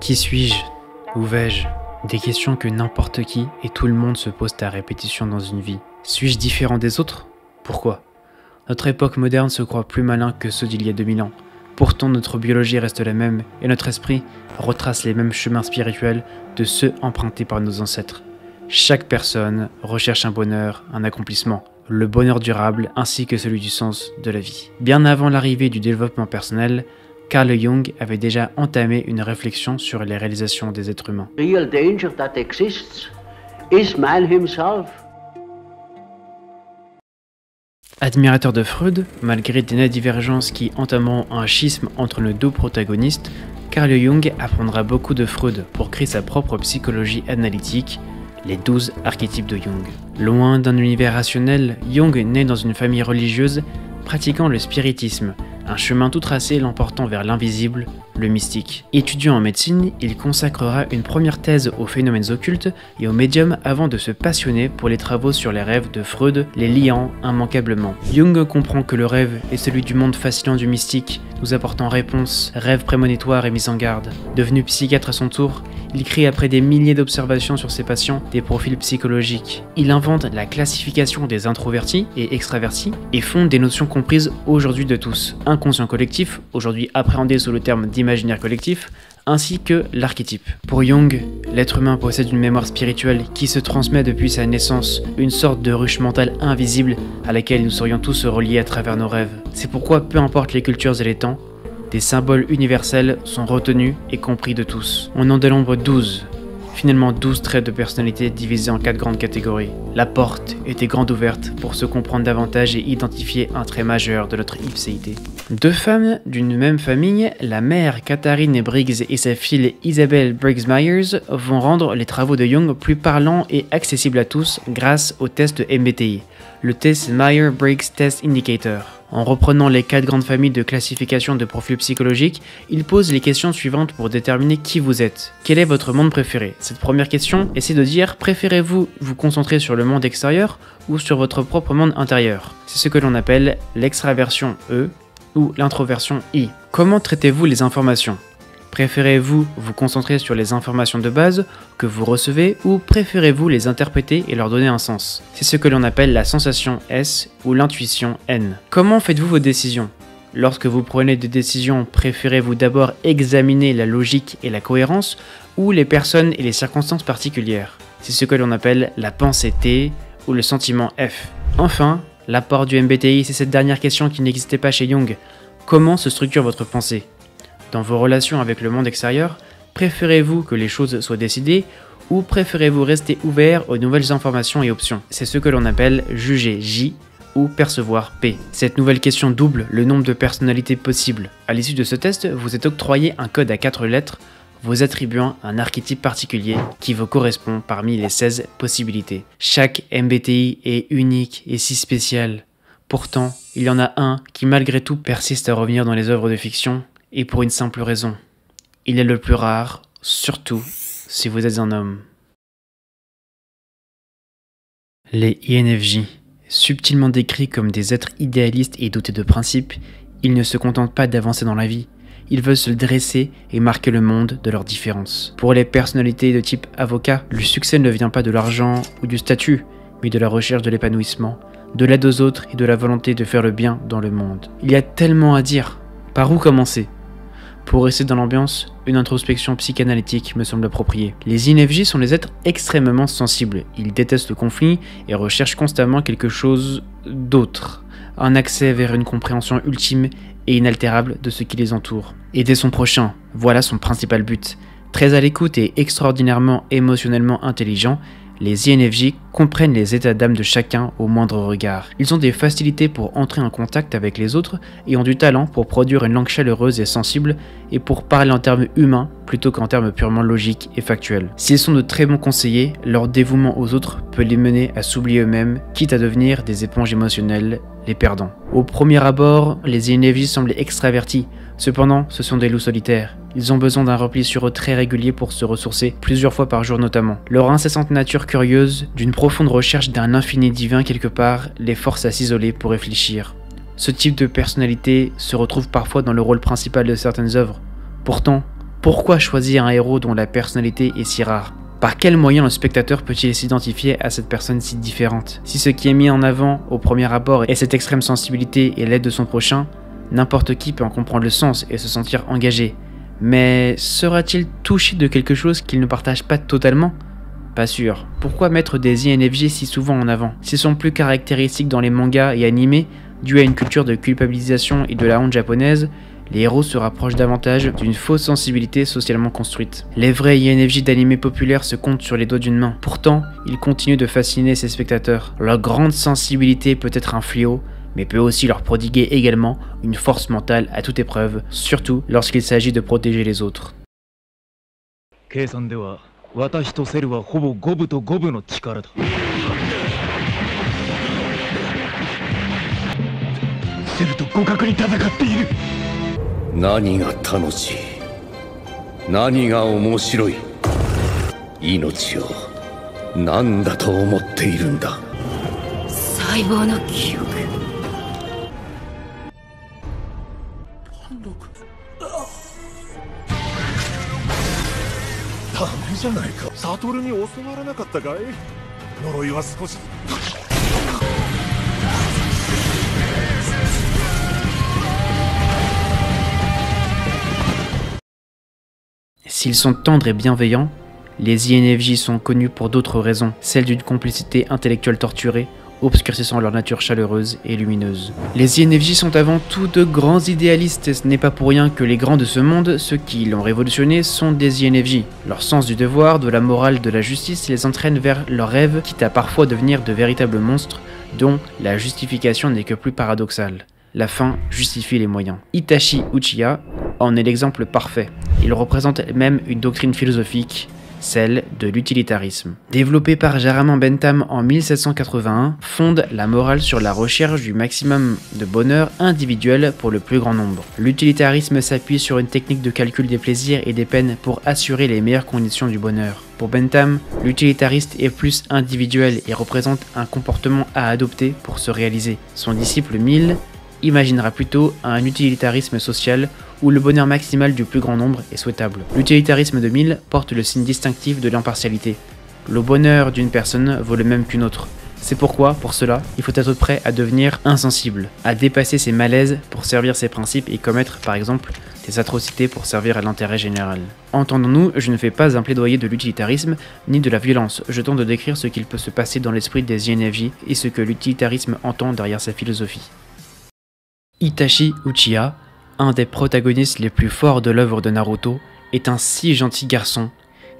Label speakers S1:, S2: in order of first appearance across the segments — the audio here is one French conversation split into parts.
S1: Qui suis-je? Où vais-je? Des questions que n'importe qui et tout le monde se posent à répétition dans une vie. Suis-je différent des autres? Pourquoi? Notre époque moderne se croit plus malin que ceux d'il y a 2000 ans. Pourtant notre biologie reste la même et notre esprit retrace les mêmes chemins spirituels de ceux empruntés par nos ancêtres. Chaque personne recherche un bonheur, un accomplissement, le bonheur durable ainsi que celui du sens de la vie. Bien avant l'arrivée du développement personnel, Carl Jung avait déjà entamé une réflexion sur les réalisations des êtres humains.
S2: real danger that exists is man himself.
S1: Admirateur de Freud, malgré des divergences qui entameront un schisme entre nos deux protagonistes, Carl Jung apprendra beaucoup de Freud pour créer sa propre psychologie analytique, les 12 archétypes de Jung. Loin d'un univers rationnel, Jung naît dans une famille religieuse pratiquant le spiritisme, un chemin tout tracé l'emportant vers l'invisible, le mystique. Étudiant en médecine, il consacrera une première thèse aux phénomènes occultes et aux médiums avant de se passionner pour les travaux sur les rêves de Freud, les liant immanquablement. Jung comprend que le rêve est celui du monde fascinant du mystique, nous apportant réponse, rêves prémonitoires et mise en garde. Devenu psychiatre à son tour, il crée après des milliers d'observations sur ses patients des profils psychologiques. Il invente la classification des introvertis et extravertis et fonde des notions comprises aujourd'hui de tous. Inconscient collectif, aujourd'hui appréhendé sous le terme d'imaginaire collectif, ainsi que l'archétype. Pour Jung, l'être humain possède une mémoire spirituelle qui se transmet depuis sa naissance, une sorte de ruche mentale invisible à laquelle nous serions tous reliés à travers nos rêves. C'est pourquoi, peu importe les cultures et les temps, des symboles universels sont retenus et compris de tous. On en dénombre 12, finalement 12 traits de personnalité divisés en 4 grandes catégories. La porte était grande ouverte pour se comprendre davantage et identifier un trait majeur de notre ipséité. Deux femmes d'une même famille, la mère Katharine Briggs et sa fille Isabelle Briggs-Myers, vont rendre les travaux de Jung plus parlants et accessibles à tous grâce au test MBTI, le test Meyer-Briggs Test Indicator. En reprenant les quatre grandes familles de classification de profils psychologiques, il pose les questions suivantes pour déterminer qui vous êtes. Quel est votre monde préféré? Cette première question essaie de dire préférez-vous vous concentrer sur le monde extérieur ou sur votre propre monde intérieur? C'est ce que l'on appelle l'extraversion E ou l'introversion I. Comment traitez-vous les informations? Préférez-vous vous concentrer sur les informations de base que vous recevez ou préférez-vous les interpréter et leur donner un sens? C'est ce que l'on appelle la sensation S ou l'intuition N. Comment faites-vous vos décisions? Lorsque vous prenez des décisions, préférez-vous d'abord examiner la logique et la cohérence ou les personnes et les circonstances particulières? C'est ce que l'on appelle la pensée T ou le sentiment F. Enfin, l'apport du MBTI, c'est cette dernière question qui n'existait pas chez Jung. Comment se structure votre pensée? Dans vos relations avec le monde extérieur, préférez-vous que les choses soient décidées ou préférez-vous rester ouvert aux nouvelles informations et options? C'est ce que l'on appelle juger J ou percevoir P. Cette nouvelle question double le nombre de personnalités possibles. À l'issue de ce test, vous êtes octroyé un code à 4 lettres vous attribuant un archétype particulier qui vous correspond parmi les 16 possibilités. Chaque MBTI est unique et si spécial. Pourtant, il y en a un qui malgré tout persiste à revenir dans les œuvres de fiction et pour une simple raison. Il est le plus rare, surtout si vous êtes un homme. Les INFJ, subtilement décrits comme des êtres idéalistes et dotés de principes, ils ne se contentent pas d'avancer dans la vie, ils veulent se dresser et marquer le monde de leurs différences. Pour les personnalités de type avocat, le succès ne vient pas de l'argent ou du statut, mais de la recherche de l'épanouissement, de l'aide aux autres et de la volonté de faire le bien dans le monde. Il y a tellement à dire. Par où commencer? Pour rester dans l'ambiance, une introspection psychanalytique me semble appropriée. Les INFJ sont des êtres extrêmement sensibles. Ils détestent le conflit et recherchent constamment quelque chose d'autre. Un accès vers une compréhension ultime et inaltérable de ce qui les entoure. Aider son prochain, voilà son principal but. Très à l'écoute et extraordinairement émotionnellement intelligent, les INFJ comprennent les états d'âme de chacun au moindre regard. Ils ont des facilités pour entrer en contact avec les autres et ont du talent pour produire une langue chaleureuse et sensible et pour parler en termes humains plutôt qu'en termes purement logiques et factuels. S'ils sont de très bons conseillers, leur dévouement aux autres peut les mener à s'oublier eux-mêmes, quitte à devenir des éponges émotionnelles, perdants. Au premier abord, les INFJ semblent extravertis, cependant ce sont des loups solitaires. Ils ont besoin d'un repli sur eux très régulier pour se ressourcer, plusieurs fois par jour notamment. Leur incessante nature curieuse, d'une profonde recherche d'un infini divin quelque part, les force à s'isoler pour réfléchir. Ce type de personnalité se retrouve parfois dans le rôle principal de certaines œuvres. Pourtant, Pourquoi choisir un héros dont la personnalité est si rare? Par quel moyen le spectateur peut-il s'identifier à cette personne si différente? Si ce qui est mis en avant au premier abord est cette extrême sensibilité et l'aide de son prochain, n'importe qui peut en comprendre le sens et se sentir engagé. Mais sera-t-il touché de quelque chose qu'il ne partage pas totalement? Pas sûr. Pourquoi mettre des INFJ si souvent en avant? S'ils sont plus caractéristiques dans les mangas et animés, dû à une culture de culpabilisation et de la honte japonaise, les héros se rapprochent davantage d'une fausse sensibilité socialement construite. Les vrais INFJ d'animés populaires se comptent sur les doigts d'une main. Pourtant, ils continuent de fasciner ses spectateurs. Leur grande sensibilité peut être un fléau, mais peut aussi leur prodiguer également une force mentale à toute épreuve, surtout lorsqu'il s'agit de protéger les autres.
S3: 何が楽しい？何が面白い？命を何だと思っているんだ？
S4: 細胞の記憶。
S5: ダメじゃないか。サトルに教わらなかったかい？呪いは少し
S1: S'ils sont tendres et bienveillants, les INFJ sont connus pour d'autres raisons, celle d'une complicité intellectuelle torturée, obscurcissant leur nature chaleureuse et lumineuse. Les INFJ sont avant tout de grands idéalistes et ce n'est pas pour rien que les grands de ce monde, ceux qui l'ont révolutionné, sont des INFJ. Leur sens du devoir, de la morale, de la justice les entraîne vers leurs rêves, quitte à parfois devenir de véritables monstres, dont la justification n'est que plus paradoxale. La fin justifie les moyens. Itachi Uchiha en est l'exemple parfait. Il représente même une doctrine philosophique, celle de l'utilitarisme. Développé par Jaraman Bentham en 1781, fonde la morale sur la recherche du maximum de bonheur individuel pour le plus grand nombre. L'utilitarisme s'appuie sur une technique de calcul des plaisirs et des peines pour assurer les meilleures conditions du bonheur. Pour Bentham, l'utilitariste est plus individuel et représente un comportement à adopter pour se réaliser. Son disciple Mill imaginera plutôt un utilitarisme social où le bonheur maximal du plus grand nombre est souhaitable. L'utilitarisme de Mill porte le signe distinctif de l'impartialité. Le bonheur d'une personne vaut le même qu'une autre. C'est pourquoi, pour cela, il faut être prêt à devenir insensible, à dépasser ses malaises pour servir ses principes et commettre, par exemple, des atrocités pour servir à l'intérêt général. Entendons-nous, je ne fais pas un plaidoyer de l'utilitarisme ni de la violence, je tente de décrire ce qu'il peut se passer dans l'esprit des INFJ et ce que l'utilitarisme entend derrière sa philosophie. Itachi Uchiha, un des protagonistes les plus forts de l'œuvre de Naruto, est un si gentil garçon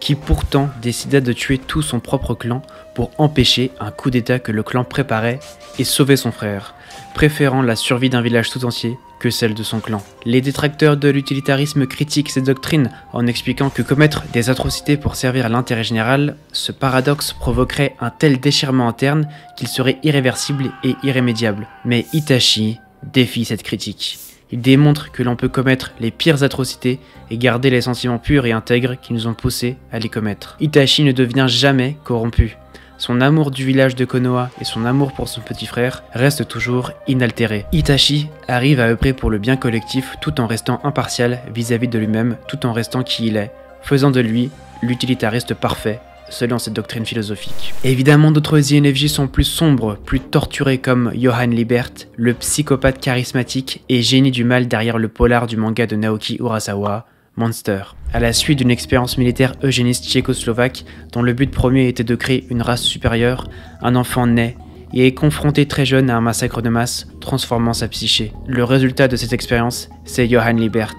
S1: qui pourtant décida de tuer tout son propre clan pour empêcher un coup d'état que le clan préparait et sauver son frère, préférant la survie d'un village tout entier que celle de son clan. Les détracteurs de l'utilitarisme critiquent cette doctrine en expliquant que commettre des atrocités pour servir l'intérêt général, ce paradoxe provoquerait un tel déchirement interne qu'il serait irréversible et irrémédiable. Mais Itachi défie cette critique. Il démontre que l'on peut commettre les pires atrocités et garder les sentiments purs et intègres qui nous ont poussés à les commettre. Itachi ne devient jamais corrompu. Son amour du village de Konoha et son amour pour son petit frère restent toujours inaltérés. Itachi arrive à œuvrer pour le bien collectif tout en restant impartial vis-à-vis -vis de lui-même, tout en restant qui il est, faisant de lui l'utilitariste parfait selon cette doctrine philosophique. Évidemment, d'autres INFJ sont plus sombres, plus torturés comme Johann Liebert, le psychopathe charismatique et génie du mal derrière le polar du manga de Naoki Urasawa, Monster. À la suite d'une expérience militaire eugéniste tchécoslovaque dont le but premier était de créer une race supérieure, un enfant naît et est confronté très jeune à un massacre de masse, transformant sa psyché. Le résultat de cette expérience, c'est Johann Liebert,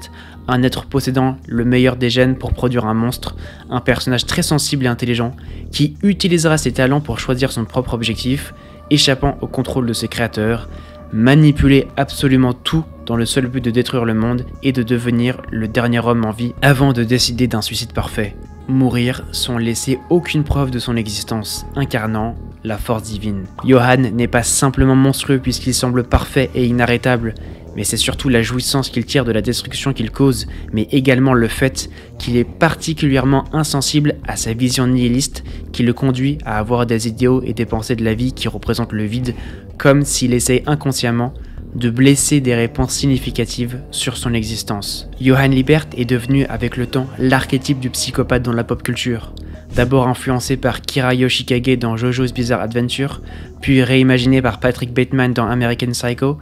S1: un être possédant le meilleur des gènes pour produire un monstre, un personnage très sensible et intelligent, qui utilisera ses talents pour choisir son propre objectif, échappant au contrôle de ses créateurs, manipuler absolument tout dans le seul but de détruire le monde et de devenir le dernier homme en vie avant de décider d'un suicide parfait. Mourir sans laisser aucune preuve de son existence, incarnant la force divine. Johan n'est pas simplement monstrueux puisqu'il semble parfait et inarrêtable, mais c'est surtout la jouissance qu'il tire de la destruction qu'il cause, mais également le fait qu'il est particulièrement insensible à sa vision nihiliste qui le conduit à avoir des idéaux et des pensées de la vie qui représentent le vide, comme s'il essaie inconsciemment de blesser des réponses significatives sur son existence. Johann Liebert est devenu avec le temps l'archétype du psychopathe dans la pop culture. D'abord influencé par Kira Yoshikage dans JoJo's Bizarre Adventure, puis réimaginé par Patrick Bateman dans American Psycho,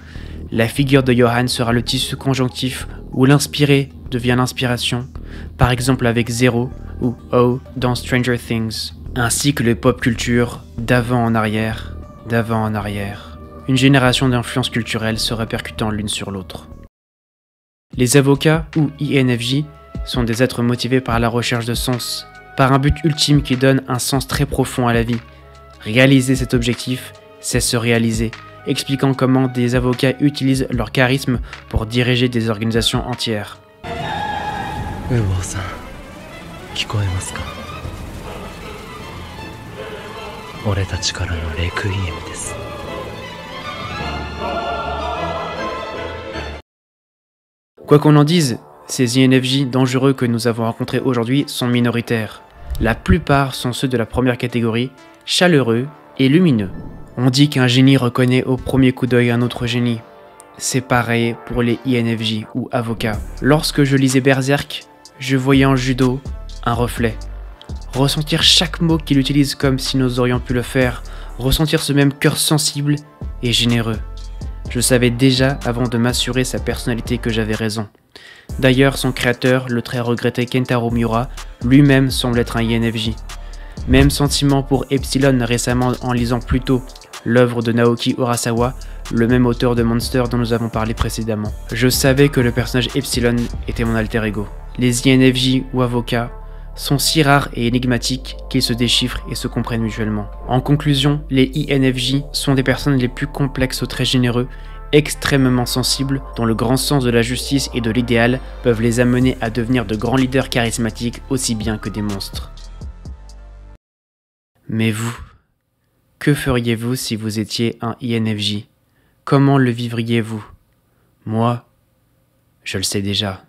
S1: la figure de Johann sera le tissu conjonctif où l'inspiré devient l'inspiration, par exemple avec Zero ou O dans Stranger Things, ainsi que les pop culture d'avant en arrière, d'avant en arrière. Une génération d'influences culturelles se répercutant l'une sur l'autre. Les avocats ou INFJ sont des êtres motivés par la recherche de sens, par un but ultime qui donne un sens très profond à la vie. Réaliser cet objectif, c'est se réaliser, expliquant comment des avocats utilisent leur charisme pour diriger des organisations entières. Quoi qu'on en dise, ces INFJ dangereux que nous avons rencontrés aujourd'hui sont minoritaires. La plupart sont ceux de la première catégorie, chaleureux et lumineux. On dit qu'un génie reconnaît au premier coup d'œil un autre génie. C'est pareil pour les INFJ ou avocats. Lorsque je lisais Berserk, je voyais en judo un reflet. Ressentir chaque mot qu'il utilise comme si nous aurions pu le faire, ressentir ce même cœur sensible et généreux. Je savais déjà avant de m'assurer sa personnalité que j'avais raison. D'ailleurs, son créateur, le très regretté Kentaro Miura, lui-même semble être un INFJ. Même sentiment pour Epsilon récemment en lisant plus tôt l'œuvre de Naoki Urasawa, le même auteur de Monster dont nous avons parlé précédemment. Je savais que le personnage Epsilon était mon alter ego. Les INFJ ou avocats sont si rares et énigmatiques qu'ils se déchiffrent et se comprennent mutuellement. En conclusion, les INFJ sont des personnes les plus complexes aux traits généreux, extrêmement sensibles, dont le grand sens de la justice et de l'idéal peuvent les amener à devenir de grands leaders charismatiques aussi bien que des monstres. Mais vous, que feriez-vous si vous étiez un INFJ Comment le vivriez-vous? Moi, je le sais déjà.